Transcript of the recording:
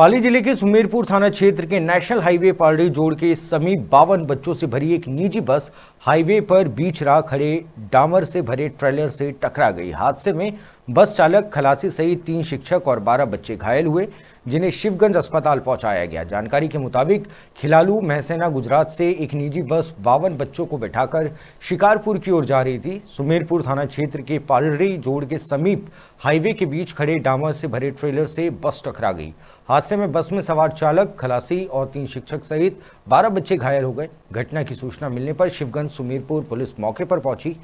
पाली ज़िले के सुमेरपुर थाना क्षेत्र के नेशनल हाईवे पालड़ी जोड़ के समीप बावन बच्चों से भरी एक निजी बस हाईवे पर बीच राह खड़े डामर से भरे ट्रेलर से टकरा गई। हादसे में बस चालक खलासी सहित तीन शिक्षक और बारह बच्चे घायल हुए, जिन्हें शिवगंज अस्पताल पहुँचाया गया। जानकारी के मुताबिक, खिलालू महसेना गुजरात से एक निजी बस बावन बच्चों को बैठाकर शिकारपुर की ओर जा रही थी। सुमेरपुर थाना क्षेत्र के पालड़ी जोड़ के समीप हाईवे के बीच खड़े डामर से भरे ट्रेलर से बस टकरा गई। हादसे में बस में सवार चालक, खलासी और तीन शिक्षक सहित बारह बच्चे घायल हो गए। घटना की सूचना मिलने पर शिवगंज सुमीरपुर पुलिस मौके पर पहुँची।